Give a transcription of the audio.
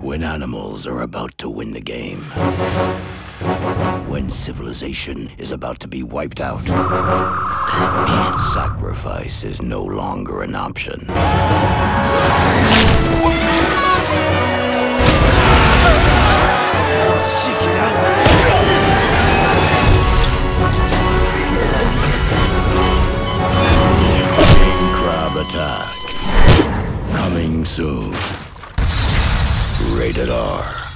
When animals are about to win the game. When civilization is about to be wiped out. What does it mean? Sacrifice is no longer an option. Soon. Rated R.